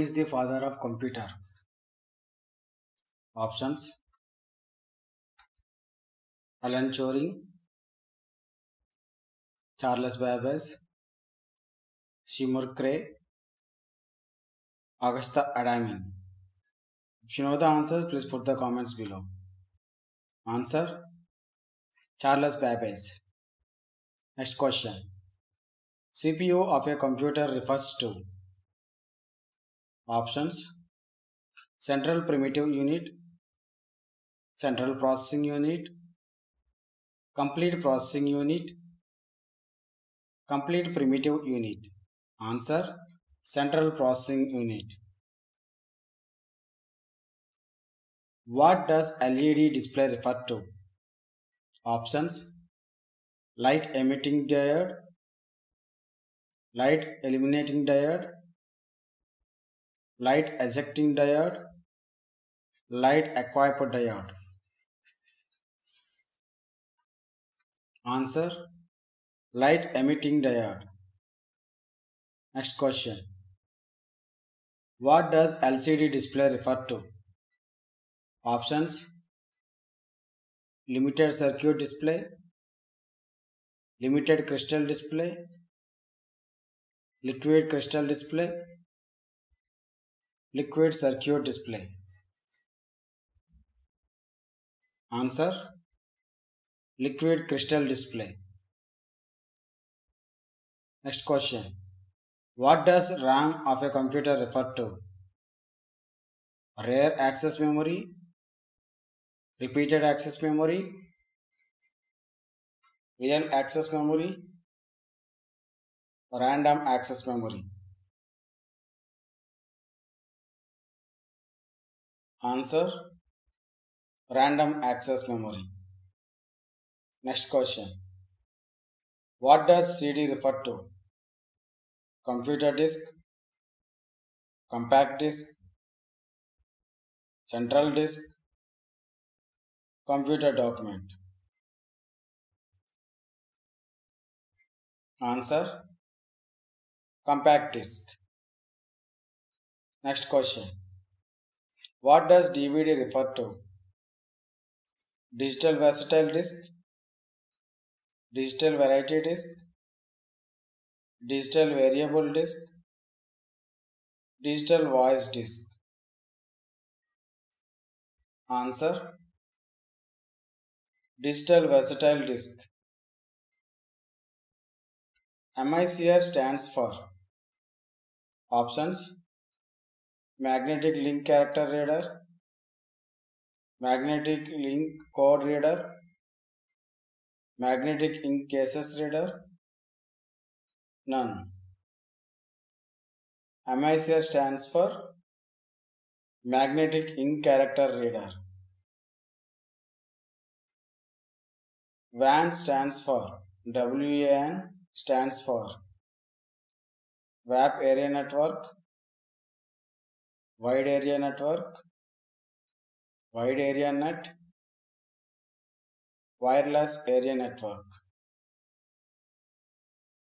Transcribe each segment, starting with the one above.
is the father of computer? Options Alan Turing, Charles Babbage, Seymour Cray, Augusta Adaming. If you know the answers, please put the comments below. Answer Charles Babbage. Next question. CPU of a computer refers to options Central Primitive Unit, Central Processing Unit, Complete Processing Unit, Complete Primitive Unit. Answer Central Processing Unit. What does LED display refer to? Options Light emitting diode, light eliminating diode, light ejecting diode, light aquapour diode. Answer Light emitting diode. Next question. What does LCD display refer to? Options Limited circuit display, limited crystal display, liquid crystal display, liquid circuit display. Answer Liquid crystal display. Next question. What does RAM of a computer refer to? Rare access memory, repeated access memory, real access memory, random access memory. Answer Random access memory. Next question. What does CD refer to? Computer disk, compact disk, central disk, computer document. Answer Compact disk. Next question. What does DVD refer to? Digital versatile disk, digital variety disk, digital variable disk, digital voice disk. Answer Digital versatile disk. MICR stands for options magnetic link character reader, magnetic link code reader, magnetic ink cases reader, none. MICR stands for magnetic ink character reader. WAN stands for WAN stands for WAP area network, wide area network, wide area net, wireless area network.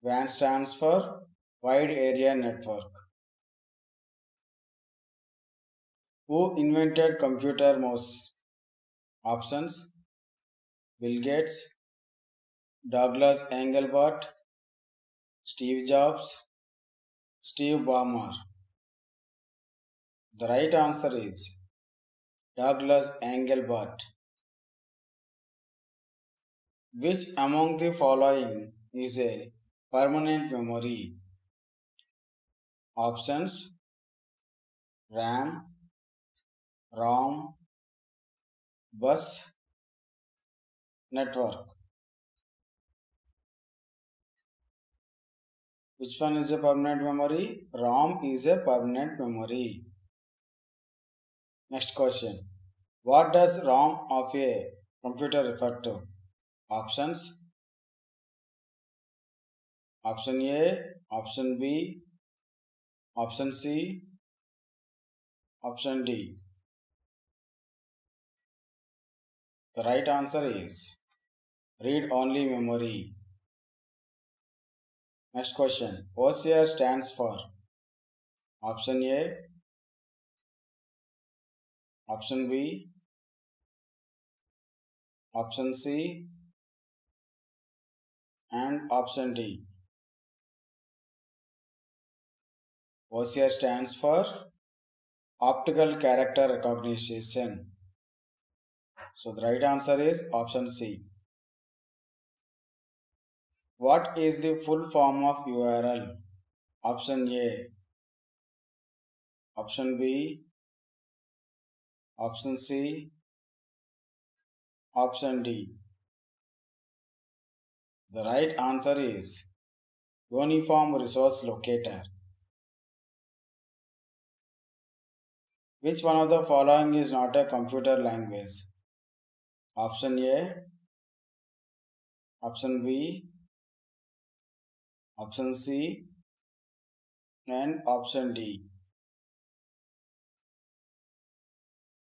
WAN stands for wide area network. Who invented computer mouse? Options Bill Gates, Douglas Engelbart, Steve Jobs, Steve Ballmer. The right answer is Douglas Engelbart. Which among the following is a permanent memory? Options RAM, ROM, bus, network. Which one is a permanent memory? ROM is a permanent memory. Next question. What does ROM of a computer refer to? Options. Option A, option B, option C, option D. The right answer is read only memory. Next question. OCR stands for option A option B, option C, and option D. OCR stands for Optical Character Recognition. So the right answer is option C. What is the full form of URL? Option A, option B, option C, option D. The right answer is Uniform Resource Locator. Which one of the following is not a computer language? Option A, option B, option C, and option D.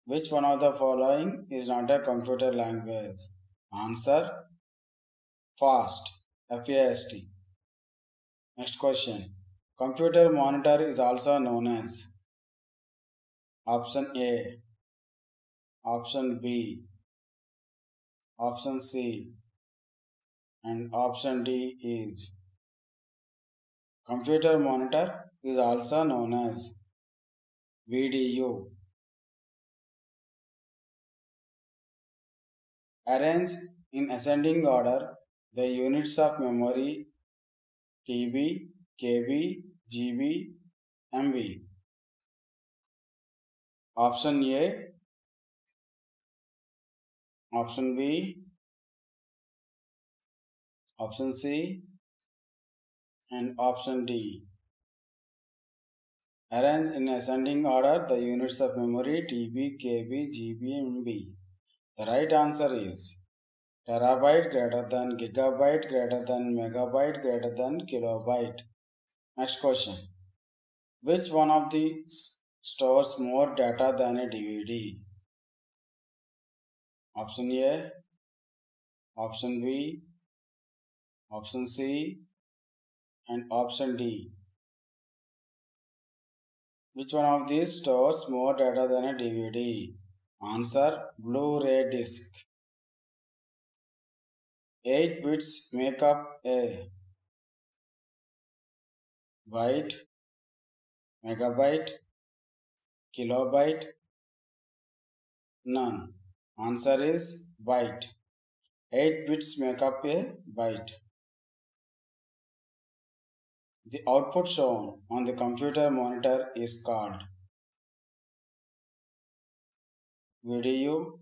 Which one of the following is not a computer language? Answer FAST. F-A-S-T. Next question. Computer monitor is also known as option A, option B, option C, and option D is Computer monitor is also known as VDU. Arrange in ascending order the units of memory TB, KB, GB, MB. Option A, option B, option C, and option D. Arrange in ascending order the units of memory TB, KB, GB, MB. The right answer is terabyte greater than gigabyte greater than megabyte greater than kilobyte. Next question. Which one of these stores more data than a DVD? Option A, option B, option C, and option D. Which one of these stores more data than a DVD? Answer Blu-ray disc. 8 bits make up a byte, megabyte, kilobyte, none. Answer is byte. 8 bits make up a byte. The output shown on the computer monitor is called VDU,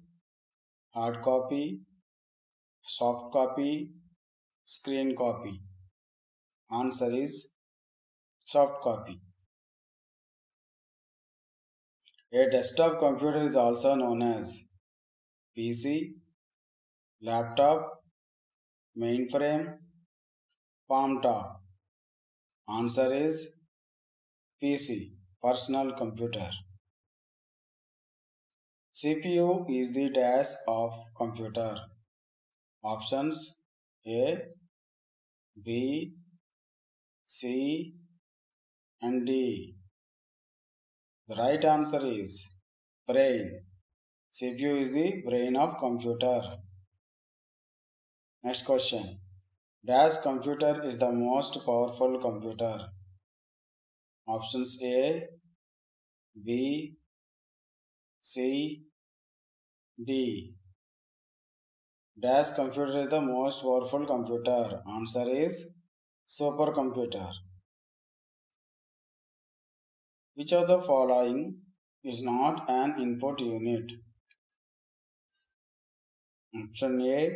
hard copy, soft copy, screen copy. Answer is soft copy. A desktop computer is also known as PC, laptop, mainframe, palm top. Answer is PC, personal computer. CPU is the dash of computer. Options A, B, C and D. The right answer is brain. CPU is the brain of computer. Next question. Dash computer is the most powerful computer. Options A, B, C, D. Dash computer is the most powerful computer. Answer is supercomputer. Which of the following is not an input unit? Option A,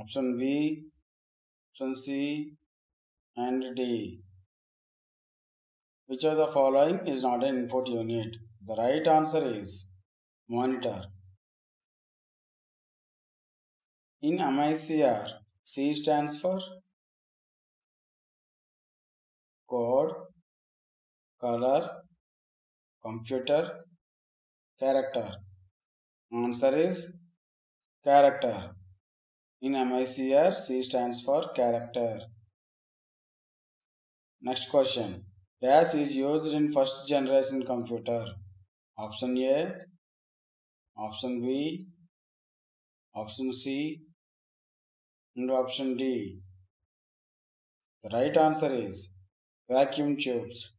option B, option C and D. Which of the following is not an input unit? The right answer is monitor. In MICR, C stands for code, color, computer, character. Answer is character. In MICR, C stands for character. Next question. Dash is used in first generation computer. Option A, option B, option C, and option D. The right answer is vacuum tubes.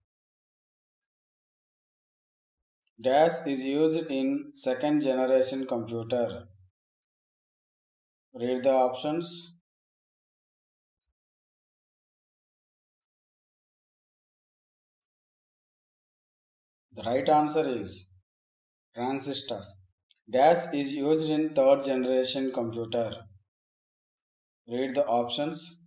Dash is used in second generation computer. Read the options. The right answer is transistors. Dash is used in third generation computer. Read the options.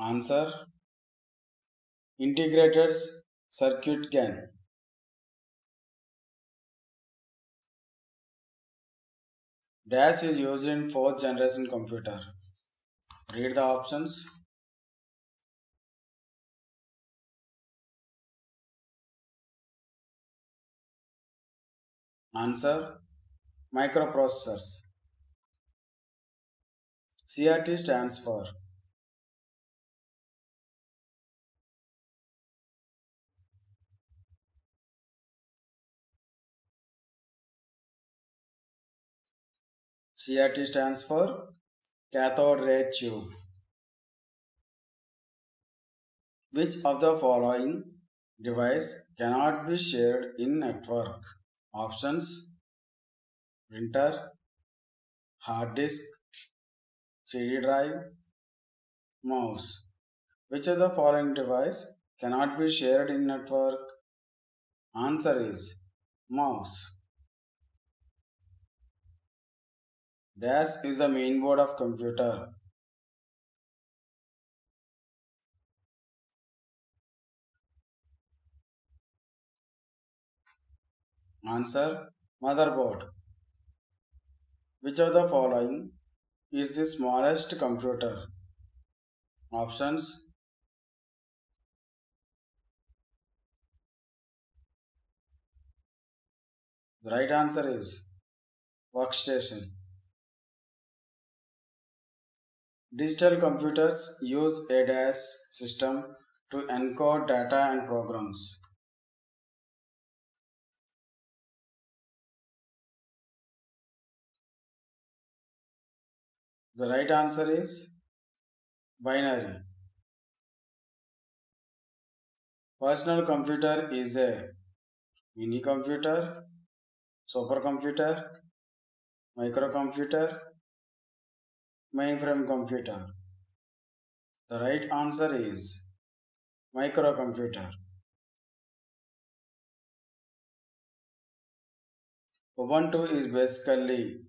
Answer Integrated circuit GAN. Dash is used in fourth generation computer. Read the options. Answer Microprocessors. CRT stands for CRT stands for cathode ray tube. Which of the following device cannot be shared in network? Options printer, hard disk, CD drive, mouse. Which of the following device cannot be shared in network? Answer is mouse. Dash is the main board of computer. Answer Motherboard. Which of the following is the smallest computer? Options The right answer is workstation. Digital computers use a dash system to encode data and programs. The right answer is binary. Personal computer is a mini computer, supercomputer, microcomputer, mainframe computer? The right answer is microcomputer. Ubuntu is basically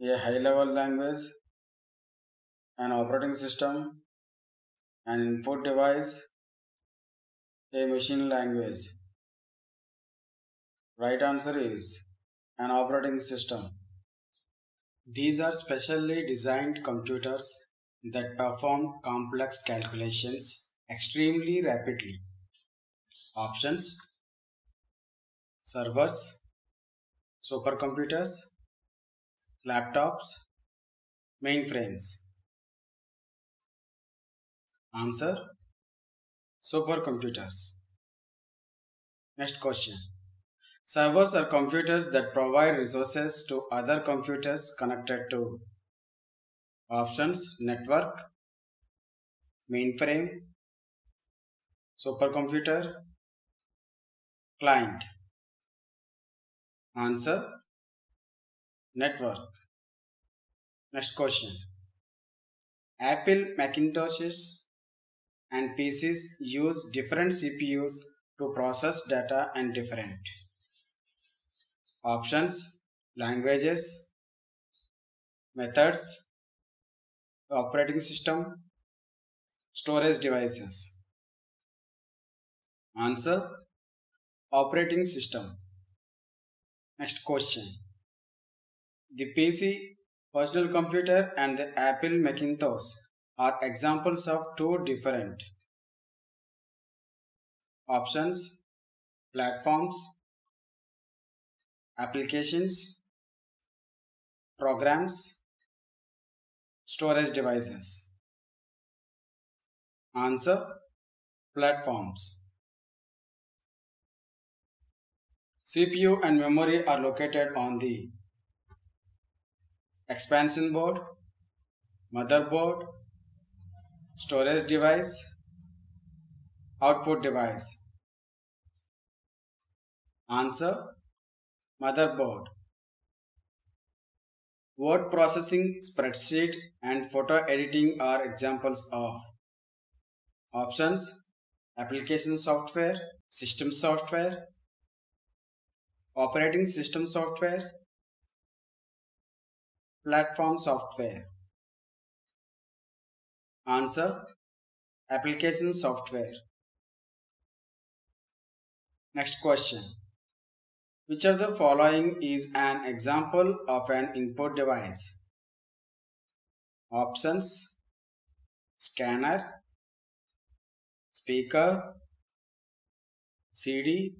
a high level language, an operating system, an input device, a machine language. Right answer is an operating system. These are specially designed computers that perform complex calculations extremely rapidly. Options Servers, supercomputers, laptops, mainframes. Answer Supercomputers. Next question. Servers are computers that provide resources to other computers connected to options network, mainframe, supercomputer, client. Answer network. Next question. Apple Macintoshes and PCs use different CPUs to process data and different options, languages, methods, operating system, storage devices. Answer Operating system. Next question. The PC, personal computer and the Apple Macintosh are examples of two different options, platforms, applications, programs, storage devices. Answer Platforms. CPU and memory are located on the expansion board, motherboard, storage device, output device. Answer Motherboard. Word processing, spreadsheet and photo editing are examples of options application software, system software, operating system software, platform software. Answer Application software. Next question. Which of the following is an example of an input device? Options Scanner Speaker CD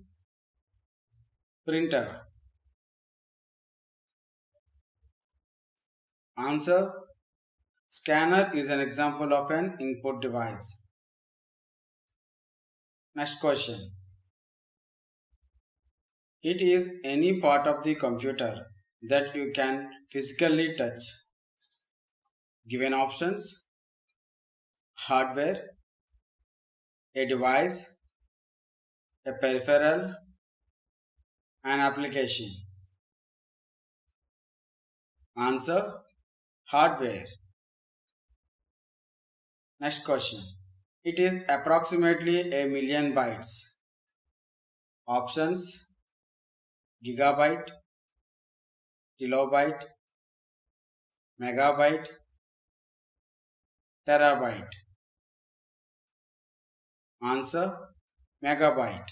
Printer Answer Scanner is an example of an input device. Next question. It is any part of the computer that you can physically touch. Given options hardware, a device, a peripheral, an application. Answer hardware. Next question. It is approximately a million bytes. Options gigabyte, kilobyte, megabyte, terabyte. Answer megabyte.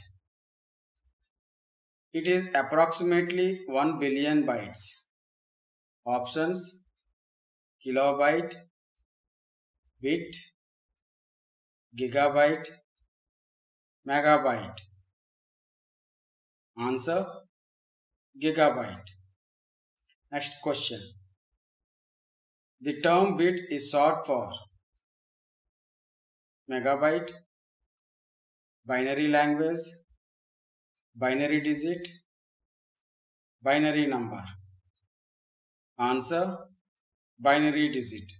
It is approximately 1 billion bytes. Options kilobyte, bit, gigabyte, megabyte. Answer gigabyte. Next question. The term bit is short for megabyte, binary language, binary digit, binary number. Answer binary digit.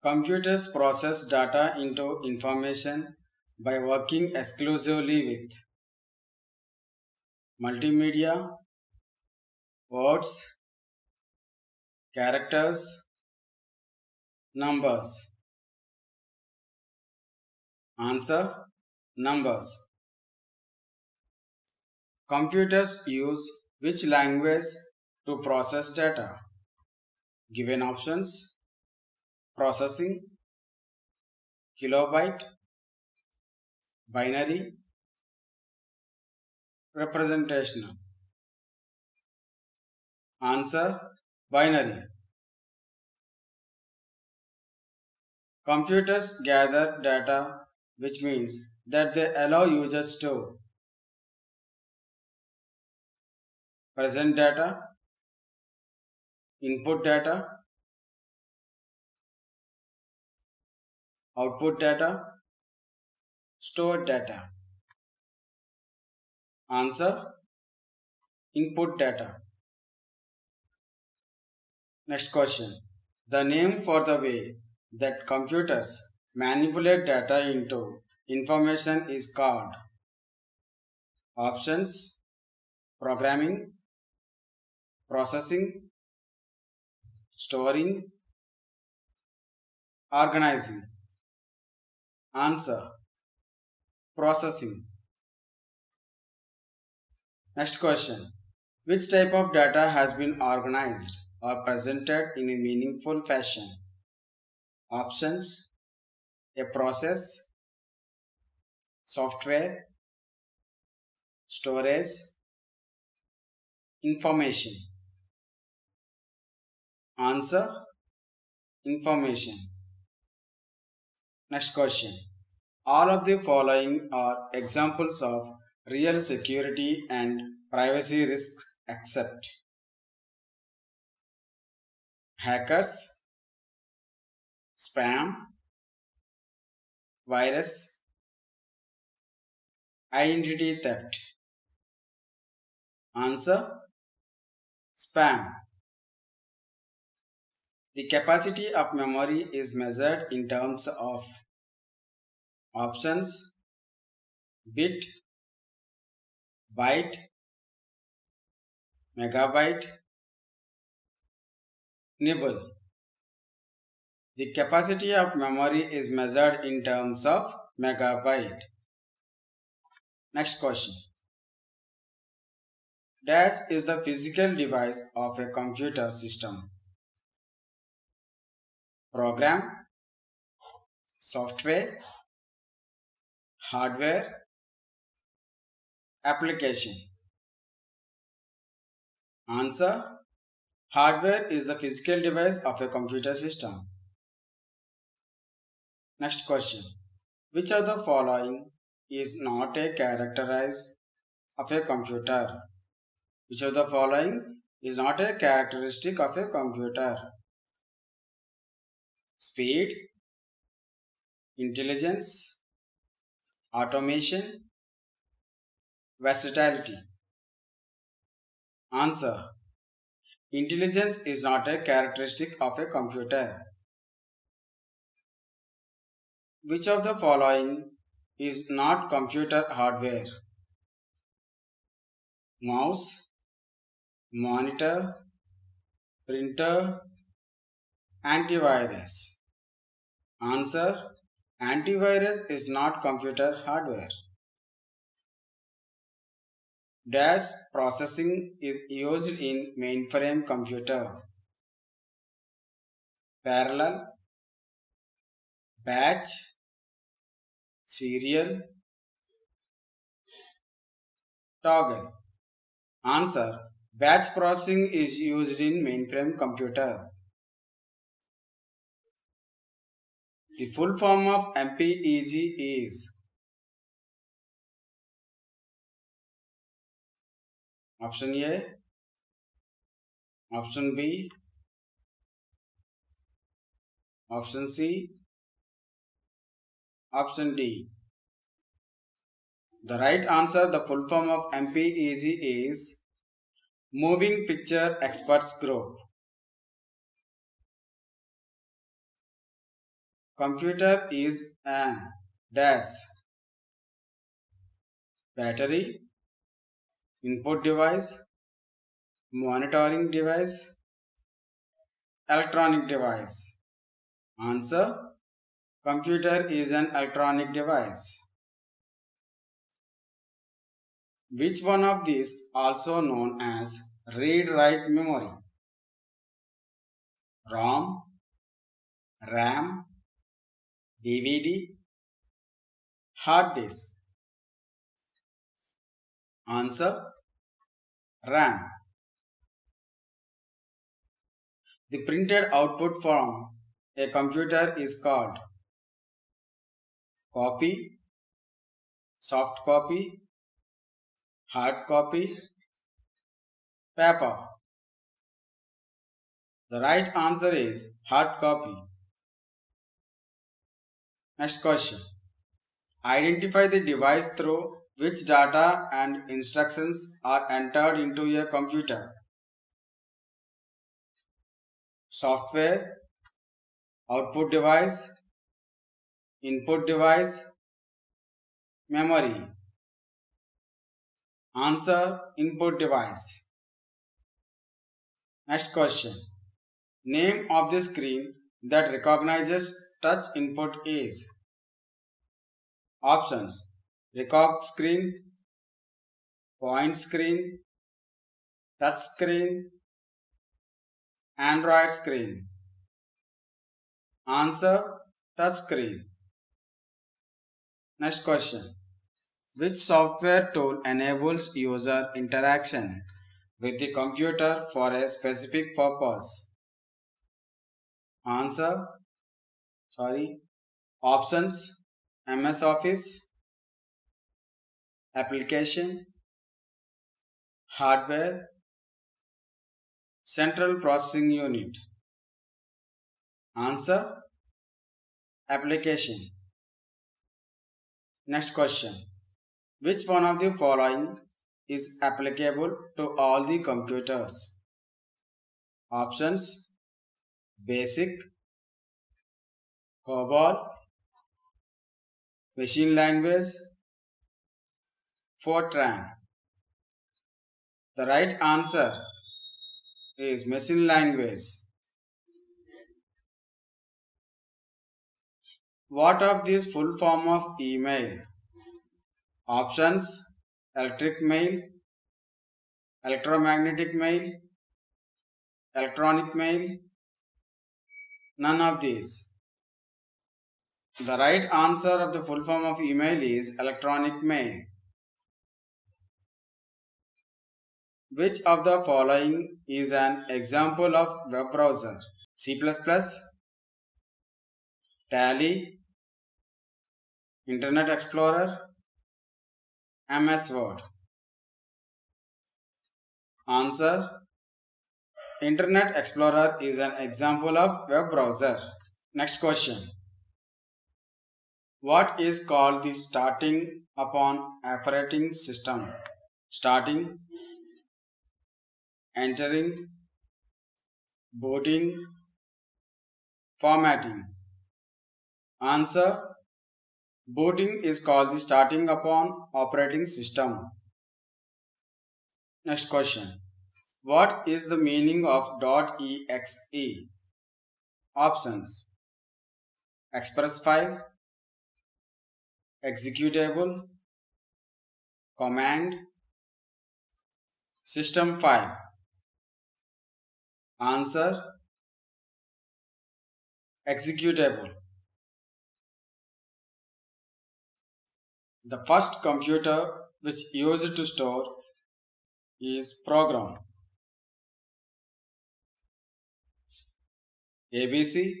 Computers process data into information by working exclusively with multimedia, words, characters, numbers. Answer Numbers. Computers use which language to process data? Given options Processing Kilobyte Binary representational. Answer binary. Computers gather data which means that they allow users to present data, input data, output data, store data. Answer Input data. Next question. The name for the way that computers manipulate data into information is called Options Programming Processing Storing Organizing Answer Processing Next question. Which type of data has been organized or presented in a meaningful fashion? Options A process, software, storage, information. Answer Information. Next question. All of the following are examples of real security and privacy risks except hackers, spam, virus, identity theft. Answer Spam. The capacity of memory is measured in terms of options, bit, byte, megabyte, nibble. The capacity of memory is measured in terms of megabyte. Next question. Dash is the physical device of a computer system. Program, software, hardware, application. Answer Hardware is the physical device of a computer system. Next question. Which of the following is not a characterized of a computer? Which of the following is not a characteristic of a computer? Speed, intelligence, automation, versatility. Answer. Intelligence is not a characteristic of a computer. Which of the following is not computer hardware? Mouse, monitor, printer, antivirus. Answer Antivirus is not computer hardware. Dash processing is used in mainframe computer. Parallel, batch, serial, toggle. Answer. Batch processing is used in mainframe computer. The full form of MPEG is Option A, Option B, Option C, Option D. The right answer, the full form of MPEG is Moving Picture Experts Group. Computer is an dash battery input device, monitoring device, electronic device. Answer Computer is an electronic device. Which one of these also known as read-write memory? ROM, RAM, DVD, hard disk. Answer RAM. The printed output from a computer is called copy, soft copy, hard copy, paper. The right answer is hard copy. Next question. Identify the device through which data and instructions are entered into a computer. Software, output device, input device, memory. Answer input device. Next question. Name of the screen that recognizes touch input is Options Record screen, point screen, touch screen, Android screen. Answer touch screen. Next question. Which software tool enables user interaction with the computer for a specific purpose? Answer. Sorry. Options. MS Office, application, hardware, central processing unit. Answer application. Next question. Which one of the following is applicable to all the computers? Options Basic, COBOL, Machine Language, Fortran. The right answer is Machine Language. What of this full form of email? Options Electric mail, Electromagnetic mail, Electronic mail, none of these. The right answer of the full form of email is electronic mail. Which of the following is an example of web browser? C++, Tally, Internet Explorer, MS Word. Answer Internet Explorer is an example of web browser. Next question. What is called the starting upon operating system? Starting, entering, booting, formatting. Answer Booting is called the starting upon operating system. Next question. What is the meaning of .exe? Options. Express file, executable, command, system file. Answer executable. The first computer which used to store is program. ABC,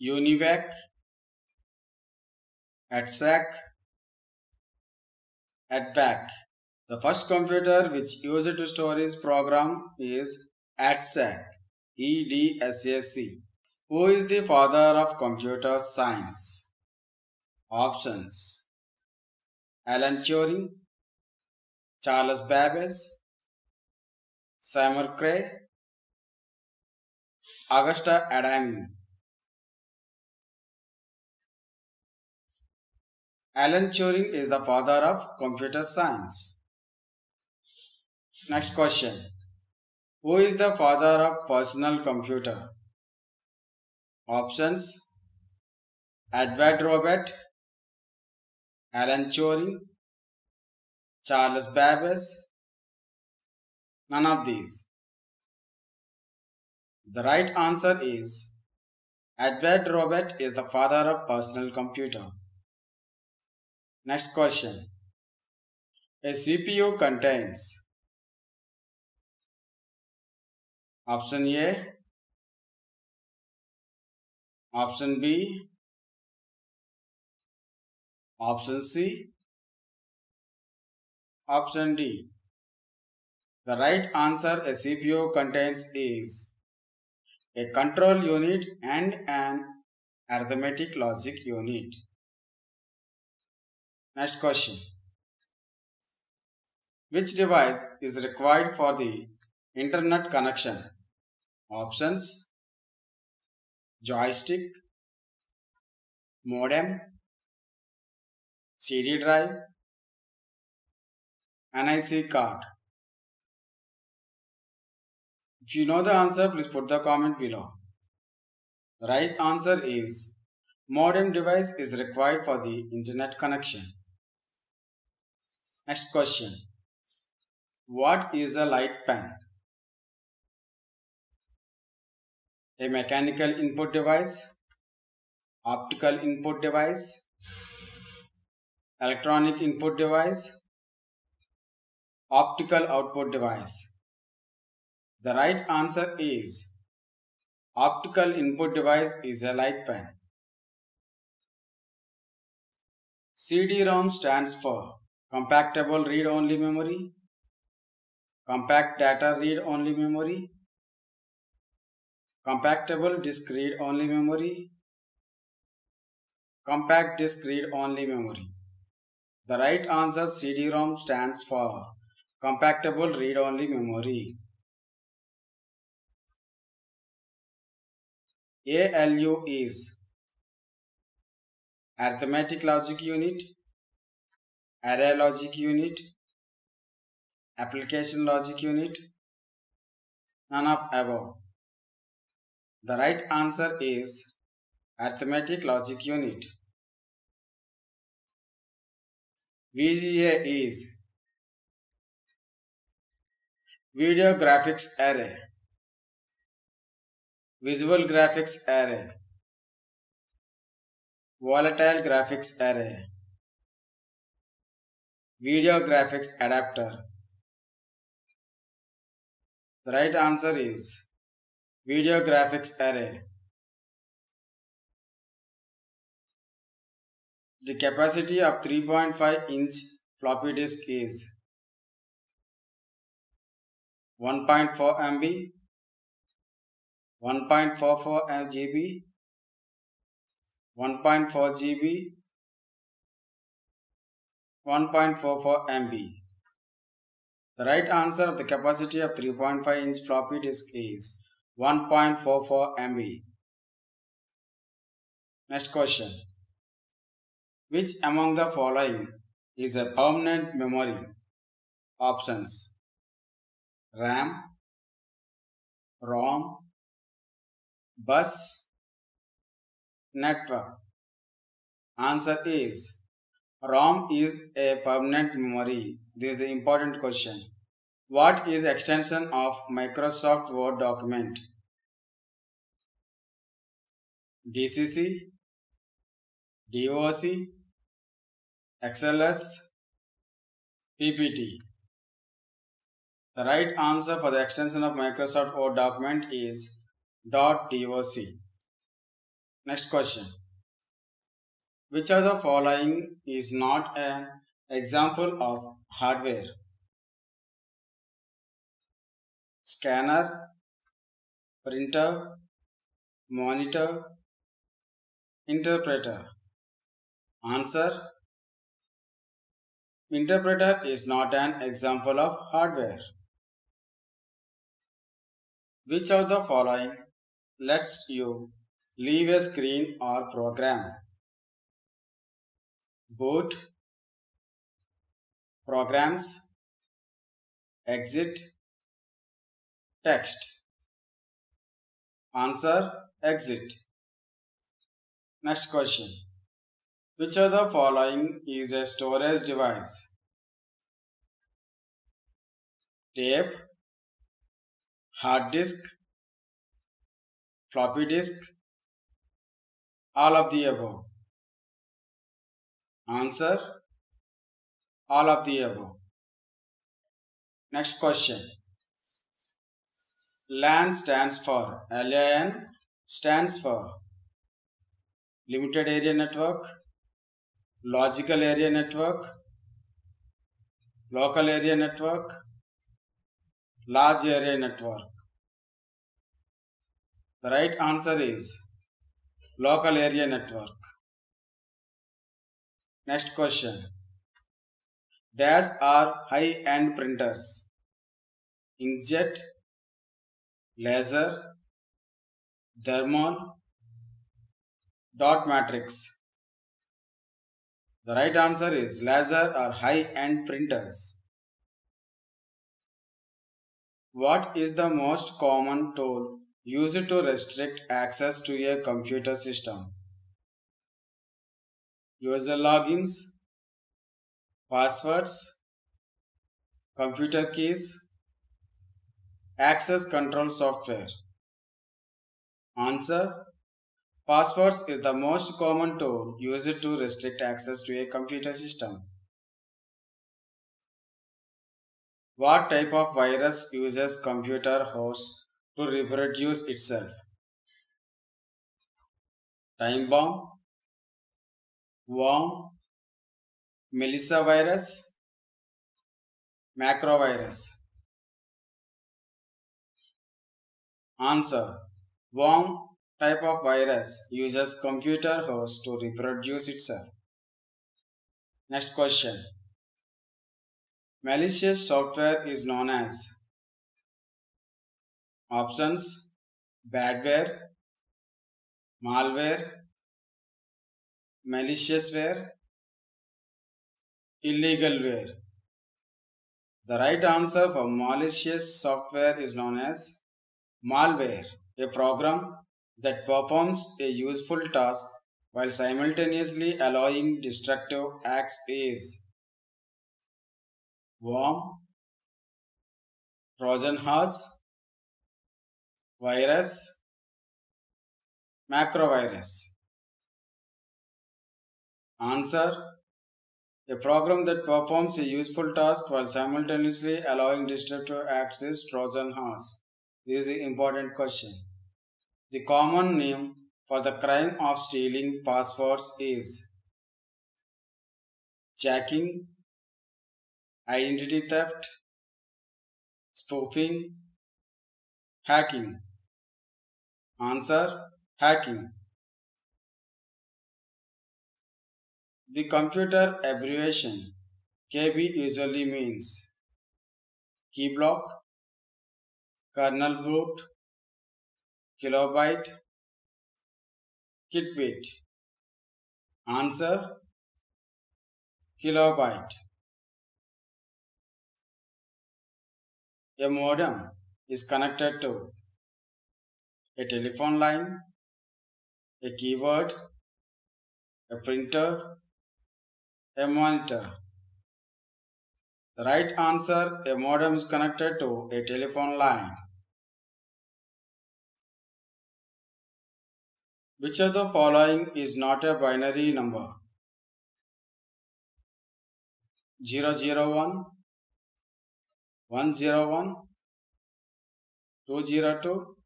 UNIVAC, EDSAC, EDVAC. The first computer which used to store his program is EDSAC, E-D-S-A-C. Who is the father of computer science? Options Alan Turing, Charles Babbage, Simon Cray, Augusta Adamini. Alan Turing is the father of computer science. Next question. Who is the father of personal computer? Options Edward Robert, Alan Turing, Charles Babbage, none of these. The right answer is Edward Robert is the father of personal computer. Next question. A CPU contains option A, option B, Option C. Option D. The right answer a CPU contains is a control unit and an arithmetic logic unit. Next question. Which device is required for the internet connection? Options Joystick Modem CD drive, NIC card. If you know the answer, please put the comment below. The right answer is modem device is required for the internet connection. Next question. What is a light pen? A mechanical input device, optical input device, electronic input device, optical output device. The right answer is optical input device is a light pen. CD-ROM stands for compactable read-only memory, compact data read-only memory, compactable disk read-only memory, compact disk read-only memory? The right answer CD-ROM stands for compactable read-only memory. ALU is arithmetic logic unit, array logic unit, application logic unit, none of above. The right answer is arithmetic logic unit. VGA is video graphics array Visual graphics array. Volatile graphics array. Video graphics adapter. The right answer is video graphics array. The capacity of 3.5 inch floppy disk is 1.4 MB 1.44 GB, 1.4 GB, 1.44 MB. The right answer of the capacity of 3.5 inch floppy disk is 1.44 MB. Next question. Which among the following is a permanent memory? Options RAM, ROM, bus network? Answer is ROM is a permanent memory. This is an important question. What is extension of Microsoft Word document? DCC, DOC, XLS, PPT. The right answer for the extension of Microsoft Word document is doc. Next question. Which of the following is not an example of hardware? Scanner, printer, monitor, interpreter. Answer. Interpreter is not an example of hardware. Which of the following lets you leave a screen or program. Boot, programs, exit, text. Answer, exit. Next question. Which of the following is a storage device? Tape, hard disk, floppy disk, all of the above. Answer, all of the above. Next question. LAN stands for, LAN stands for Limited Area Network, Logical Area Network, Local Area Network, Large Area Network. The right answer is local area network. Next question. Dash are high-end printers. Inkjet, laser, thermal, dot matrix. The right answer is laser or high-end printers. What is the most common tool used to restrict access to a computer system. User logins, passwords, computer keys, access control software. Answer Passwords is the most common tool used to restrict access to a computer system. What type of virus uses computer host to reproduce itself. Time bomb, worm, Melissa virus, macrovirus. Answer. Worm type of virus uses computer host to reproduce itself? Next question. Malicious software is known as Options Badware Malware Maliciousware Illegalware The right answer for malicious software is known as malware, a program that performs a useful task while simultaneously allowing destructive acts is worm, Trojan horse, virus, macrovirus. Answer A program that performs a useful task while simultaneously allowing destructive acts is Trojan horse. This is an important question. The common name for the crime of stealing passwords is jacking, identity theft, spoofing, hacking. Answer Hacking. The computer abbreviation KB usually means key block, kernel boot, kilobyte, kitbit. Answer kilobyte. A modem is connected to a telephone line, a keyboard, a printer, a monitor. The right answer, a modem is connected to a telephone line. Which of the following is not a binary number? 001, 101, 202,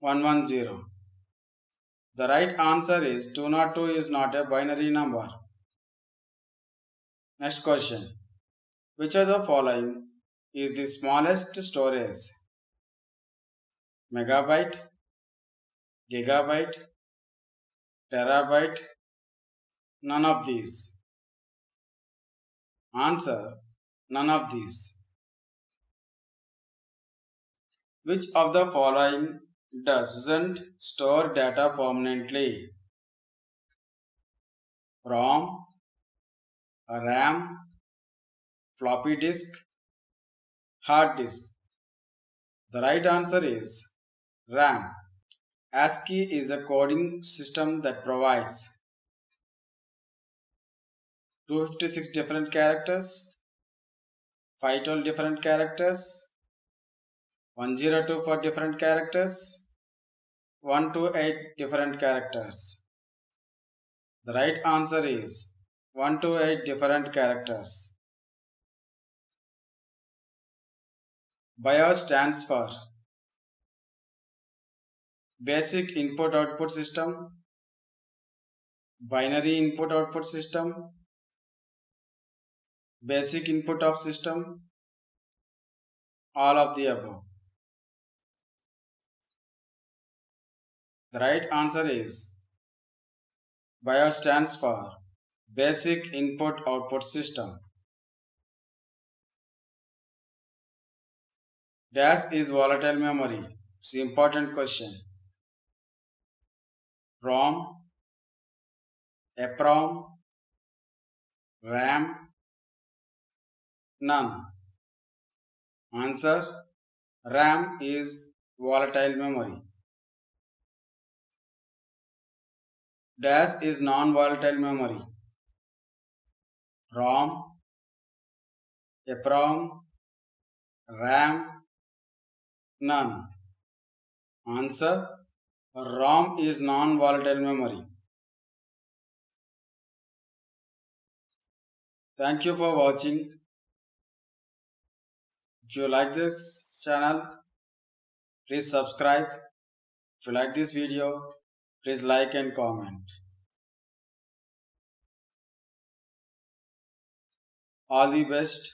110. The right answer is 202 is not a binary number. Next question. Which of the following is the smallest storage? Megabyte, gigabyte, terabyte, none of these. Answer, none of these. Which of the following doesn't store data permanently? ROM, RAM, floppy disk, hard disk. The right answer is RAM. ASCII is a coding system that provides 256 different characters, 512 different characters, 102 for different characters, 128 different characters. The right answer is 128 different characters. BIOS stands for Basic Input Output System, Binary Input Output System, Basic Input of System, all of the above. The right answer is BIOS stands for Basic Input Output System. Dash is volatile memory. It's an important question. ROM, EPROM, RAM, none. Answer RAM is volatile memory. Dash is non-volatile memory. ROM, EPROM, RAM, none. Answer ROM is non-volatile memory. Thank you for watching. If you like this channel, please subscribe. If you like this video, Please like and comment. All the best